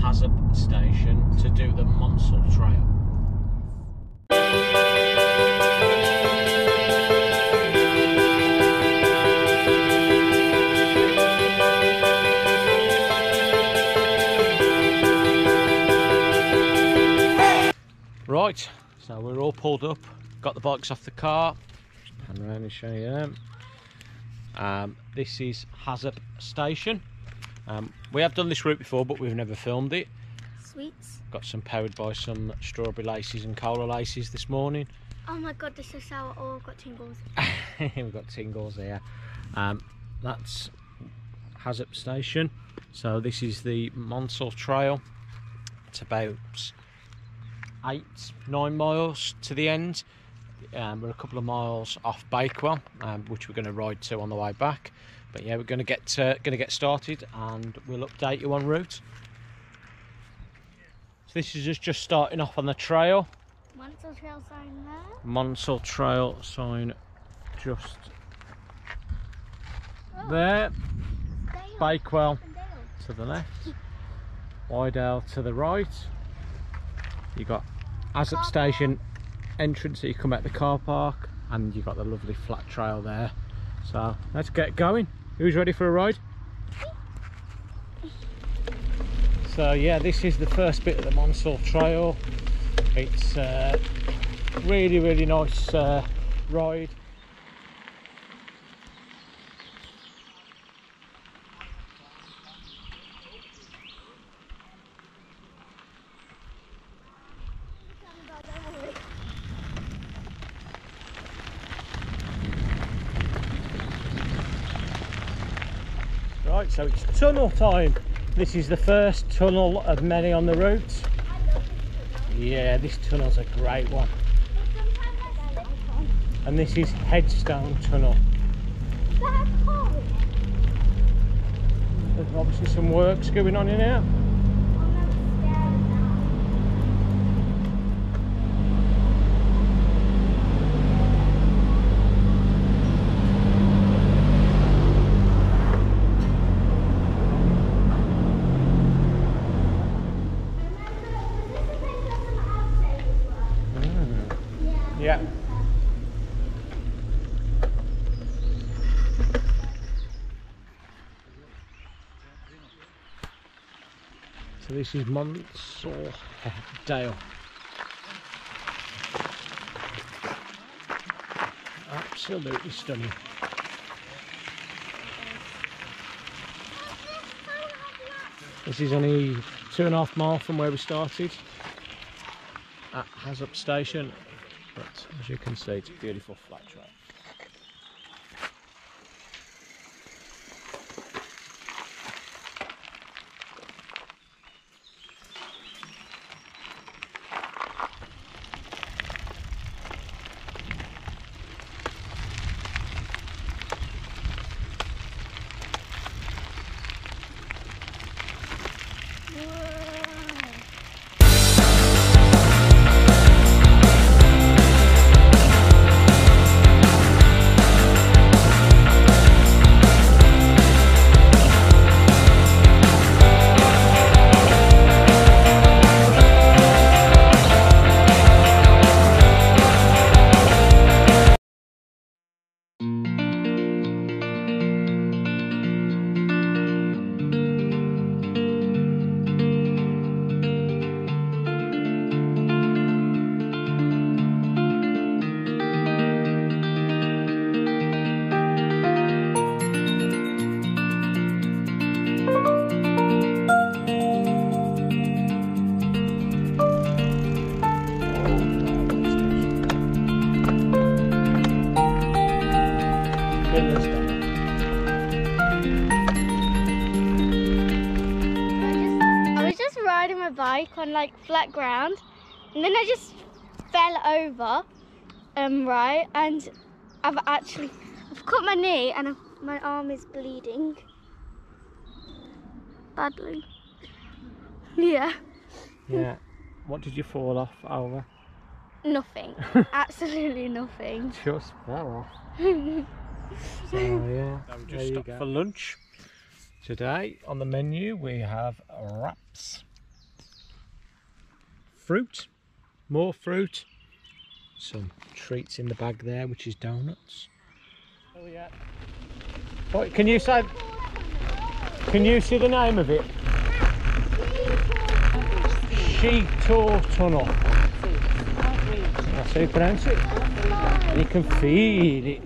Hassop Station to do the Monsal Trail. Right, so we're all pulled up, got the bikes off the car, and around and show you them. Um, this is Hassop Station. Um, we have done this route before, but we've never filmed it. Sweets. Got some powered by some strawberry laces and cola laces this morning. Oh my god, this is so sour. Oh, I've got tingles. We've got tingles here. Um, that's Hassop Station. So this is the Monsal Trail. It's about eight, nine miles to the end. Um, we're a couple of miles off Bakewell, um, which we're going to ride to on the way back. But yeah, we're going to get uh, going to get started, and we'll update you on route. So this is just just starting off on the trail. Monsal Trail sign there. Monsal Trail sign just Oh, there. Dale. Bakewell Dale. to the left, Wye Dale to the right. You've got Hassop Station entrance that you come out the car park, and you've got the lovely flat trail there. So let's get going. Who's ready for a ride? So yeah, this is the first bit of the Monsal Trail. It's uh, really really nice uh, ride. Right, so it's tunnel time. This is the first tunnel of many on the route. Yeah, this tunnel's a great one. And this is Headstone Tunnel. There's obviously some works going on in here. Yeah. So this is Monsal Dale. Absolutely stunning. This is only two and a half mile from where we started at Hassop Station, but as you can see, it's a beautiful flat track. Like flat ground, and then I just fell over, um, right, and I've actually I've cut my knee and I've, my arm is bleeding badly. Yeah, Yeah. What did you fall off over? nothing, absolutely nothing. Just fell off. So yeah, So we've just you stopped for lunch. Today on the menu we have wraps, fruit, more fruit, some treats in the bag there, which is donuts. Oh yeah. What, can you say? Can you see the name of it? Chee Tor Tunnel. That's how you pronounce it. You can feel it.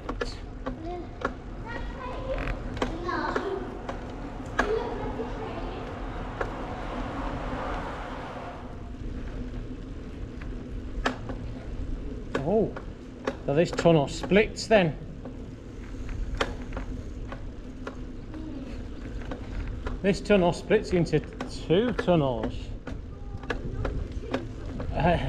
Oh, this tunnel splits then. This tunnel splits into two tunnels. Uh,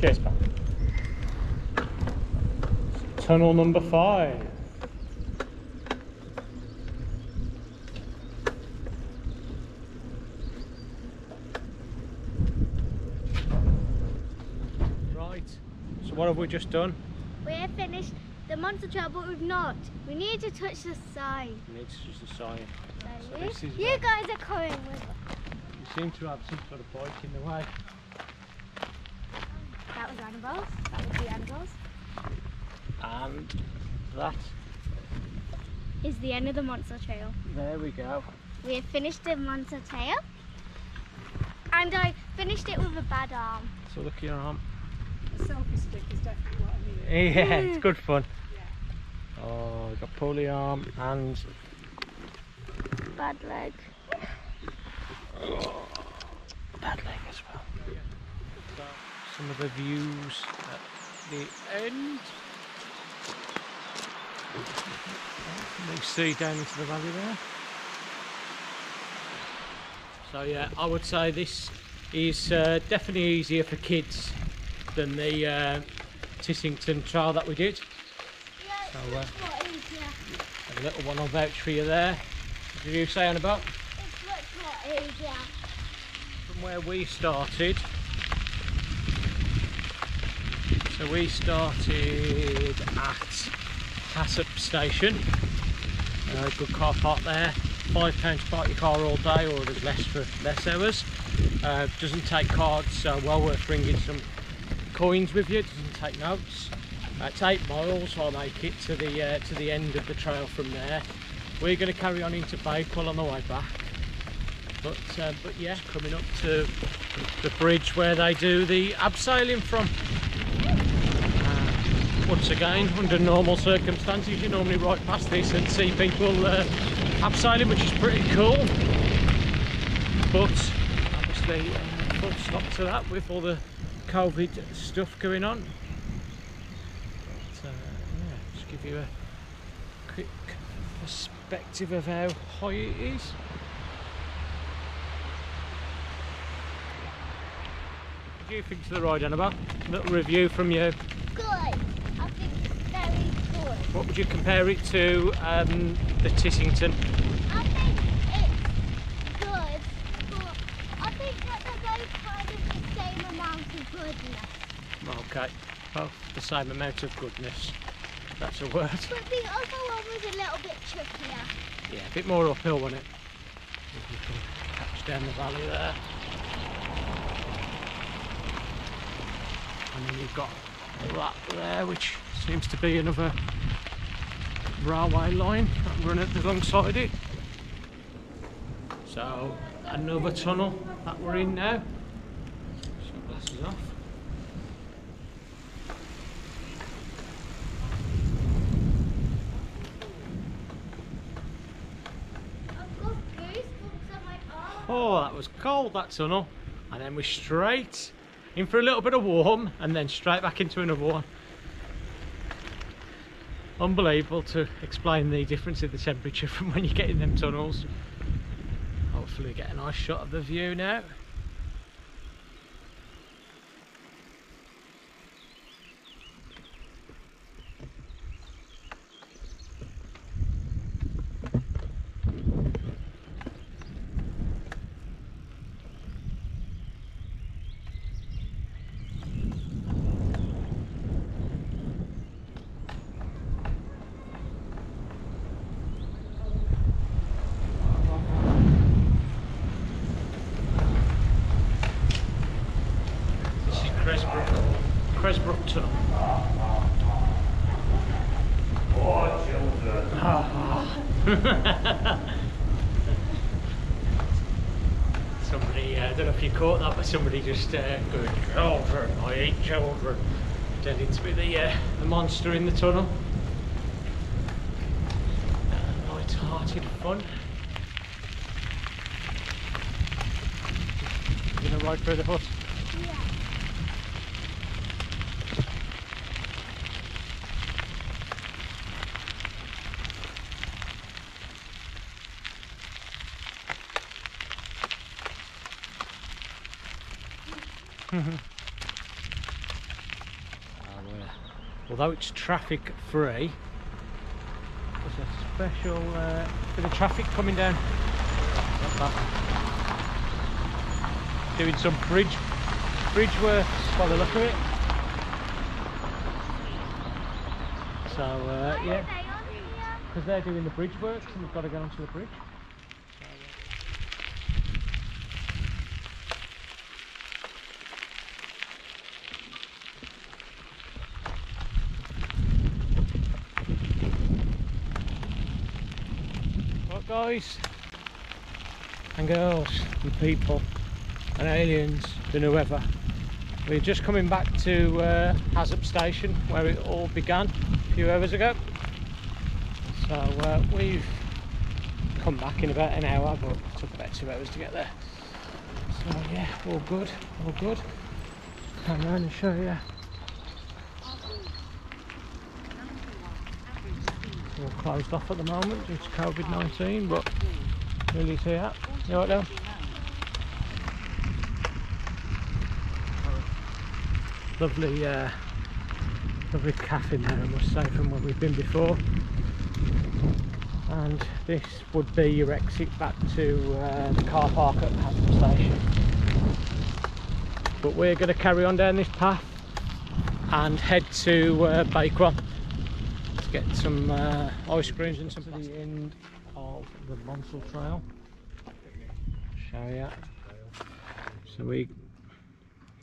cheers. Tunnel number five. Right. So what have we just done? We have finished the Monsal Trail, but we've not. We need to touch the sign. It's just a sign. So So is you guys are coming with us. You seem to have some sort of bike in the way. That was animals. That was the animals. And that, Is the end of the Monsal Trail. there we go. We have finished the Monsal Trail. And I finished it with a bad arm. So look at your arm. Selfie stick is definitely what I need. Yeah, it's good fun. Oh, we've got pulley arm and Bad leg. bad leg as well. Some of the views at the end. You see down into the valley there. So yeah, I would say this is uh, definitely easier for kids than the uh, Tissington trail that we did. Yeah, So, uh. A little one will vouch for you there. What did you say, Annabelle? It's much more easier. From where we started. So we started at Hassop Station. Uh, good car park there. Five pounds to park your car all day, or there's less for less hours. Uh, doesn't take cards, so well worth bringing some coins with you. Doesn't take notes. It's eight miles. So I'll make it to the uh, to the end of the trail from there. We're going to carry on into Bakewell on the way back. But uh, but yeah, coming up to the bridge where they do the abseiling from. Uh, once again, under normal circumstances, you normally ride past this and see people uh, abseiling, which is pretty cool. But obviously, uh, full stop to that with all the COVID stuff going on. But uh, yeah, just give you a quick perspective of how high it is. What do you think to the ride, Annabelle? Little review from you. Good. I think it's very good. What would you compare it to um, the Tissington? I think it's good, but I think that they're both kind of the same amount of goodness. Okay, well, the same amount of goodness. That's a word. But the other one was a little bit trickier. Yeah, a bit more uphill, wasn't it? If you can catch down the valley there. And then you've got that there, which seems to be another railway line running alongside it. So, another tunnel that we're in now. Sunglasses off. I've got goosebumps on my arm. Oh, that was cold, that tunnel. And then we're straight in for a little bit of warm and then straight back into another one. Unbelievable to explain the difference in the temperature from when you get in them tunnels. Hopefully get a nice shot of the view now. Cressbrook Tunnel. Oh, children. somebody, uh, I don't know if you caught that, but somebody just uh, going, children, I hate children. Pretending to be the, uh, the monster in the tunnel. Uh, light-hearted fun. You gonna ride through the hut? Although it's traffic free, there's a special uh, bit of traffic coming down. Doing some bridge bridge works by the look of it. So uh, yeah, because they're doing the bridge works and we've got to go onto the bridge. Right guys and girls and people and aliens and whoever. We're just coming back to uh, Hassop Station where it all began a few hours ago. So uh, we've come back in about an hour but it took about two hours to get there. So yeah, all good, all good. Come around and show you. All closed off at the moment due to COVID-19 but Lily's here. You alright now? Lovely, uh, lovely cafe there, I must say, from where we've been before. And this would be your exit back to uh, the car park at Hampton Station. But we're going to carry on down this path and head to uh, Bakewell get some uh, ice creams and some to the end of the Monsal Trail. Show you. So we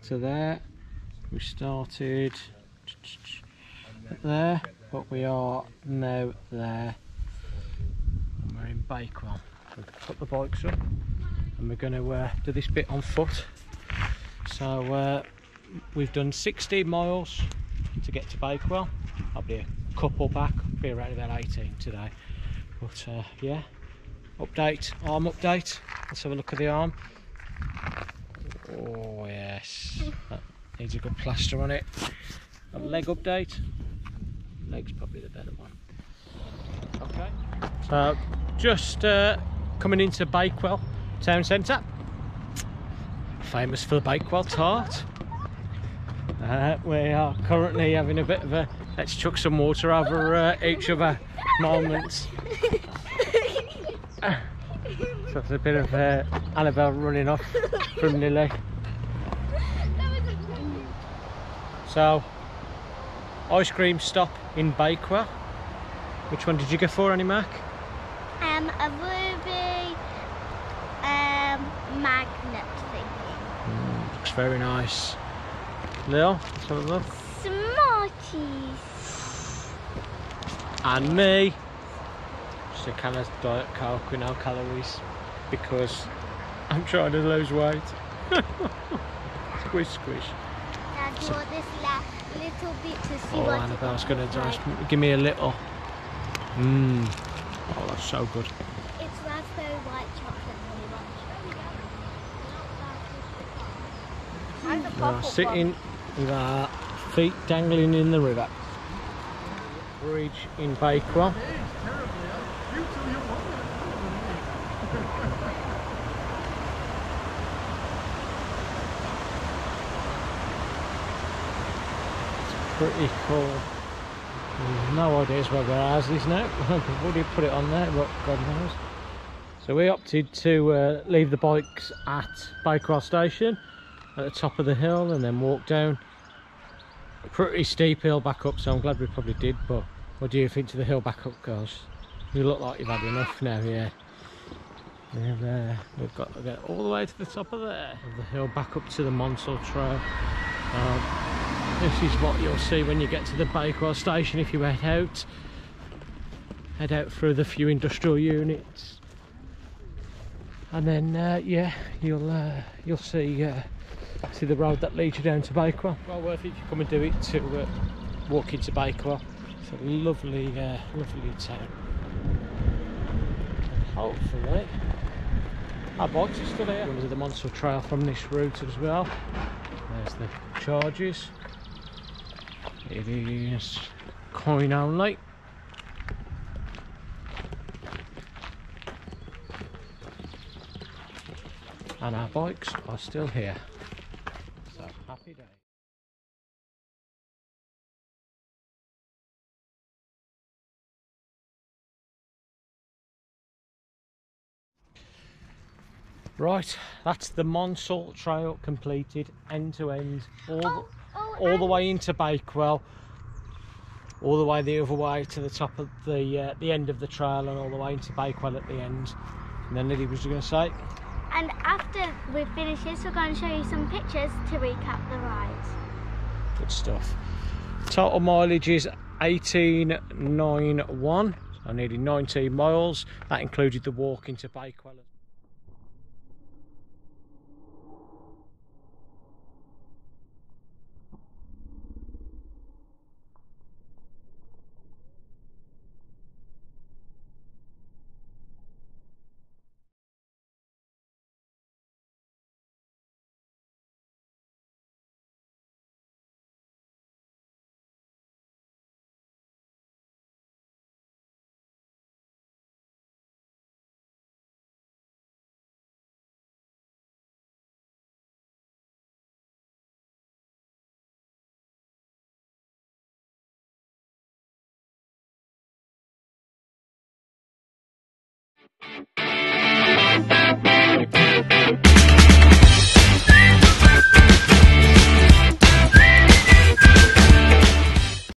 to there. We started there, but we are now there. And we're in Bakewell. We've put the bikes up and we're going to uh, do this bit on foot. So uh, we've done 16 miles to get to Bakewell. I'll be couple back, be around about 18 today. But uh, yeah, update, arm update. Let's have a look at the arm. Oh yes, that needs a good plaster on it. A leg update. Leg's probably the better one. Okay. So just uh, coming into Bakewell town centre. Famous for the Bakewell tart. Uh, we are currently having a bit of a let's chuck some water over uh, each other moments. So it's a bit of uh, Annabelle running off from Lily. So, ice cream stop in Bakewell. Which one did you go for, Annie Mac? Um, a ruby um, magnet thing. Looks very nice. Lil, let's have a look. Smarties. And me. Just a can of Diet Coke with no calories because I'm trying to lose weight. squish, squish. Now do you want this little bit to see Oh, what Annabelle's going looks to like? give me a little. Mmm. Oh, that's so good. It's raspberry white chocolate honey bunch. We are sitting with our feet dangling in the river. Bridge in Bakewell. It's pretty cool. No ideas where ours is now. Would you put it on there? But God knows. So we opted to uh, leave the bikes at Bakewell Station at the top of the hill and then walk down pretty steep hill back up so I'm glad we probably did but what do you think to the hill back up girls? You look like you've had enough now yeah we've, uh, got to get all the way to the top of there of the hill back up to the Monsal Trail um, This is what you'll see when you get to the Bakewell station if you head out. Head out through the few industrial units. And then uh, yeah, you'll uh, you'll see uh, see the road that leads you down to Bakewell. Well worth it if you come and do it to uh, walk into Bakewell. It's a lovely, uh, lovely town. And hopefully our bikes are still here. Under the Monsal Trail from this route as well. There's the charges. It is coin only. And our bikes are still here. So happy day. Right, that's the Monsal Trail completed end to end, all, Oh, oh, all the way into Bakewell, all the way the other way to the top of the uh, the end of the trail, and all the way into Bakewell at the end. And then Lily was going to say, And after we finish this, we're going to show you some pictures to recap the ride. good stuff. Total mileage is 1891, so nearly 19 miles. That included the walk into Bakewell.